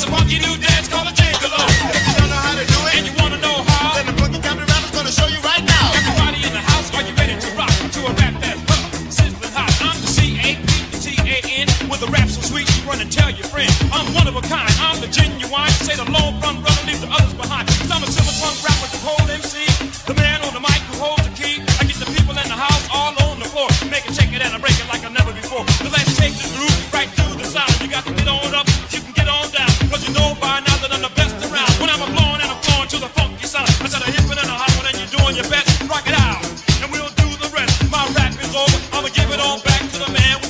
Say stomp your feet and then you clap